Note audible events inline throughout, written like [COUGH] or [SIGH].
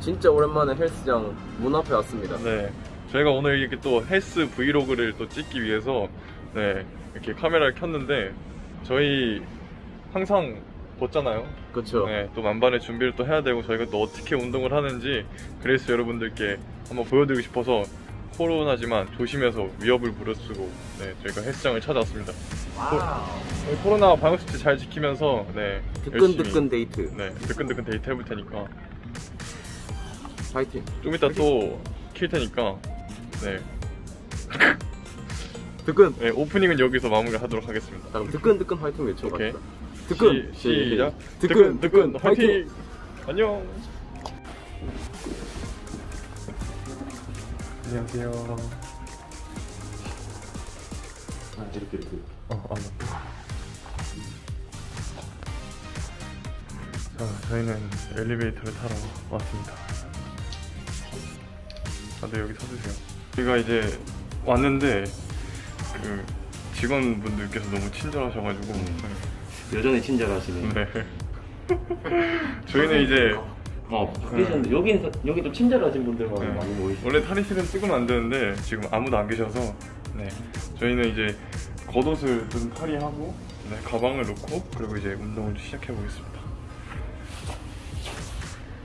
진짜 오랜만에 헬스장 문 앞에 왔습니다. 네. 저희가 오늘 이렇게 또 헬스 브이로그를 또 찍기 위해서 네, 이렇게 카메라를 켰는데 저희 항상 벗잖아요. 그렇죠. 네, 또 만반의 준비를 또 해야 되고 저희가 또 어떻게 운동을 하는지 그래서 여러분들께 한번 보여드리고 싶어서 코로나지만 조심해서 위협을 무릅쓰고 네, 저희가 헬스장을 찾아왔습니다. 저희 코로나 방역 수칙 잘 지키면서 네, 뜨끈뜨끈 데이트. 네, 뜨끈뜨끈 데이트 해볼 테니까 파이팅. 좀 이따 또 킬 테니까 네, [LAUGHS] 뜨끈. 네, 오프닝은 여기서 마무리하도록 하겠습니다. 자, 그럼 뜨끈뜨끈 화이팅 오케이. 외쳐봅시다. 뜨끈. 시, 작 뜨끈 뜨끈 화이팅! 안녕. 안녕하세요. 아, 이렇게 이렇게. 어, 아, 자, 저희는 엘리베이터를 타러 왔습니다. 다들 여기 서주세요. 저희가 이제 왔는데 그 직원분들께서 너무 친절하셔가지고 여전히 친절하시네. 네. [LAUGHS] 저희는 이제 어, 바뀌셨는데 여기 여기 좀 친절하신 분들만 네. 많이 모이시고. 원래 탈의실은 찍으면 안 되는데 지금 아무도 안 계셔서 네. 저희는 이제 겉옷을 좀 탈의하고 네, 가방을 놓고 그리고 이제 운동을 시작해 보겠습니다.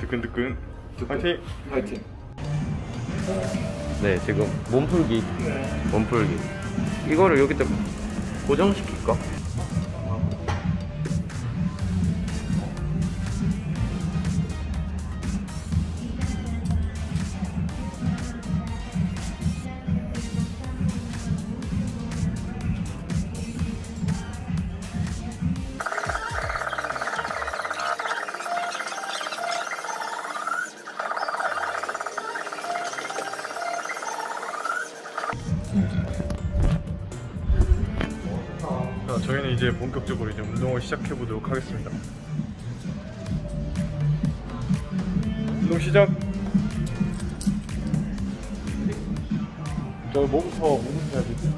뜨끈뜨끈 파이팅! 파이팅. 네, 지금 몸풀기. 몸풀기. 이거를 여기다 고정시킬까? 자, 저희는 이제 본격적으로 이제 운동을 시작해 보도록 하겠습니다. 운동 시작. 저 뭐부터 뭐부터 해야 되지?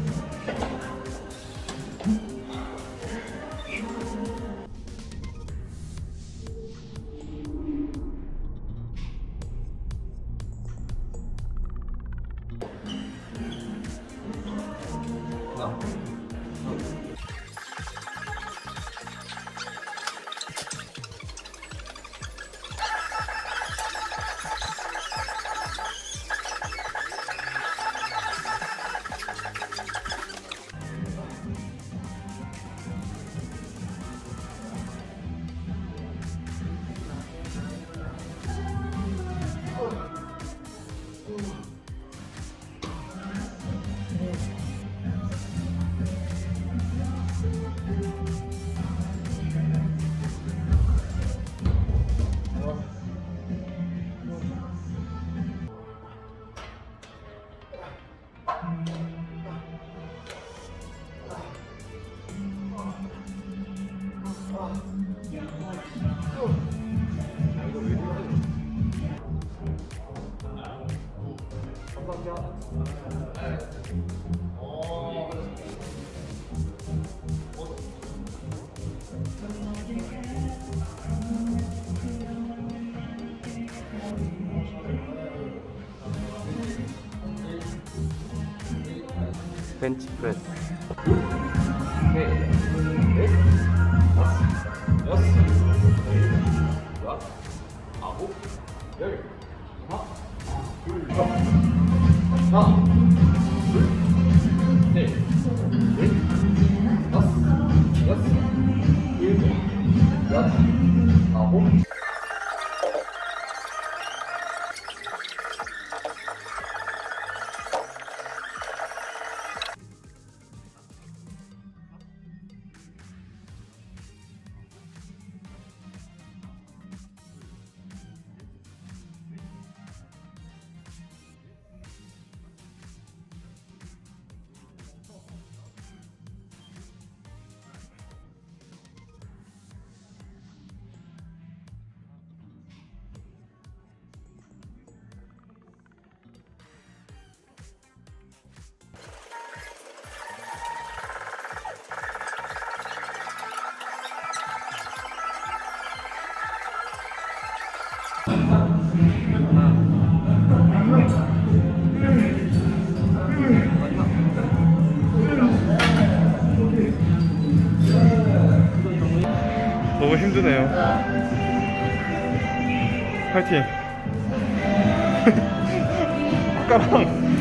바뀌어. 벤치 프레스. 네. 네. 다섯, 여섯, 아홉, 열. 무 힘드네요. 파이팅. [LAUGHS] 아까랑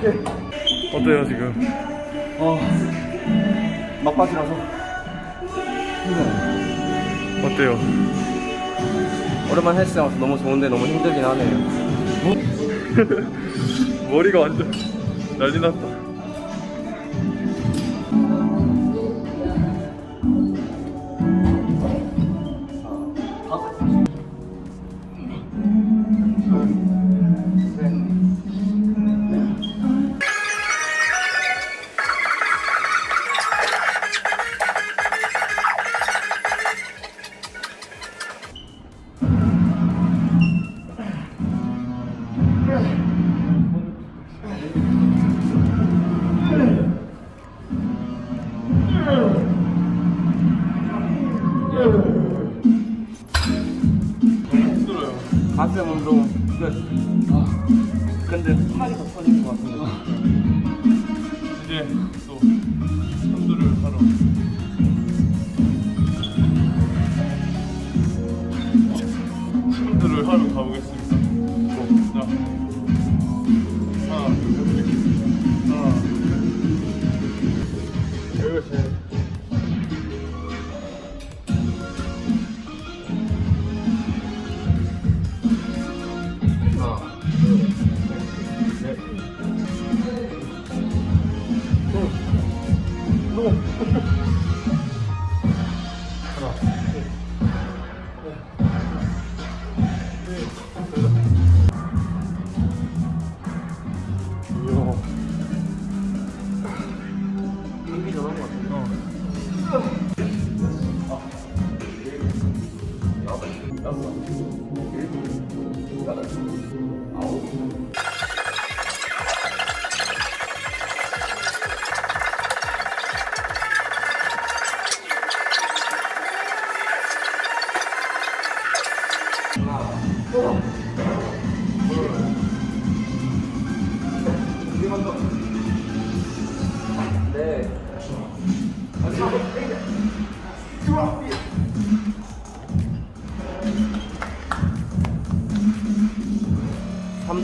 어때요 지금? 막바지라서 어때요? 오랜만 헬스장 와서 너무 좋은데 너무 힘들긴 하네요. [LAUGHS] 머리가 완전 난리 났다. 운동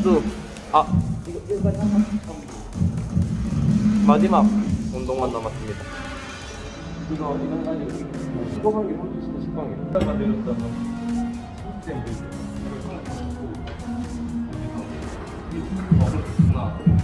삼두. 아, 이거 여기까지 한 마지막 운동만 남았습니다. 이거 어디가 아니고 식빵이 혼자 진짜 식빵이. 만들었잖아. 하나,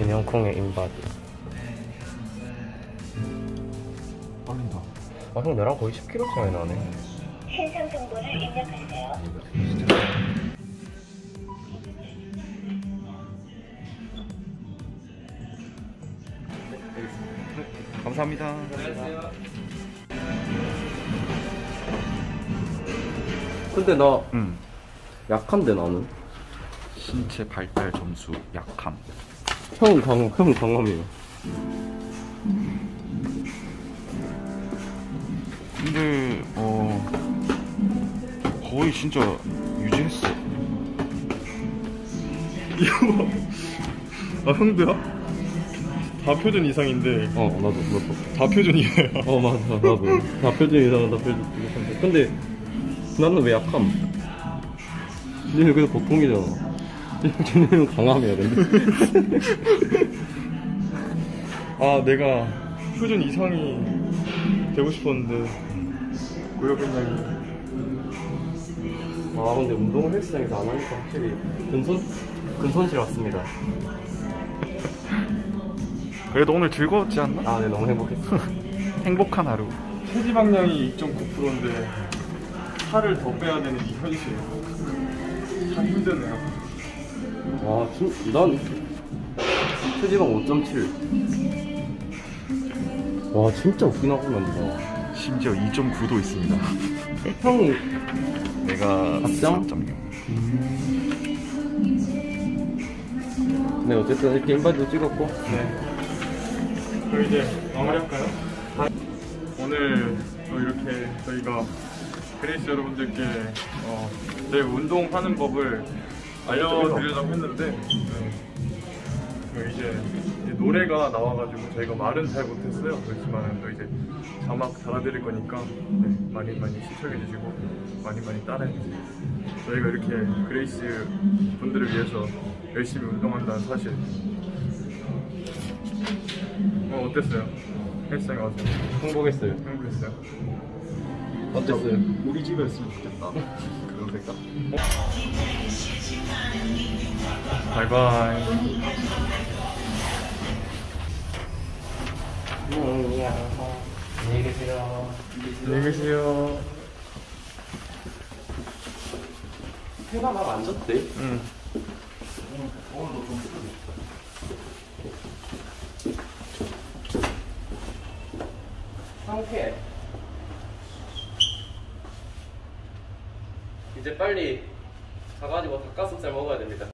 진영콩의 인바디. 떨린다. 아, 형 나랑 거의 10kg 차이 나네. 신상 정보를 입력하세요. 감사합니다. 근데 나 음. 약한데 나는. 신체 발달 점수 약함. 형은 강, 형은 강함이에요. 근데 어 거의 진짜 유지했어. 이거 [LAUGHS] 아 형도야? 다 표준 이상인데 어, 나도, 나도. 다 표준 이하야. [LAUGHS] 어, 맞아, 나도. 다 표준 이상은 다 표준 이상. 근데 나는 왜 약함? 니는 그래도 보통이잖아. 쟤는 강함이야, 근데. 아 내가 표준 이상이 되고 싶었는데 고여근량이 아, 근데 운동을 헬스장에서 안 하니까 확실히 근손, 근손실 왔습니다. 그래도 오늘 즐거웠지 않나? 아, 네, 너무 행복했어. [LAUGHS] 행복한 하루. 체지방량이 2.9%인데 살을 더 빼야 되는 이 현실. 참 힘드네요. 와, 진, 난 체지방 5.7. 와, 진짜 웃긴 하구만, 이거. 심지어 2.9도 있습니다. [LAUGHS] 형이 내가 합정? 4.0. 네, 어쨌든 이렇게 인바디도 찍었고. 네. 그럼 이제 마무리할까요? 오늘 또 이렇게 저희가 그레이스 여러분들께 어, 저희 운동하는 법을 알려드리려고 했는데 네. 그 이제, 이제 노래가 나와가지고 저희가 말은 잘 못했어요. 그렇지만 또 이제 자막 달아드릴 거니까 네, 많이 많이 시청해주시고 많이 많이 따라해주세요. 저희가 이렇게 그레이스 분들을 위해서 열심히 운동한다는 사실 어, 어땠어요? 헬스장에 와서 행복했어요. 행복했어요? 어땠어요? 우리 집에 있으면 좋겠다 그런 생각 바이바이 안녕히 계세요. 안녕히 계세요 해가 막안 졌대. 응. 상쾌해. 이제 빨리 가가지고 닭가슴살 먹어야 됩니다.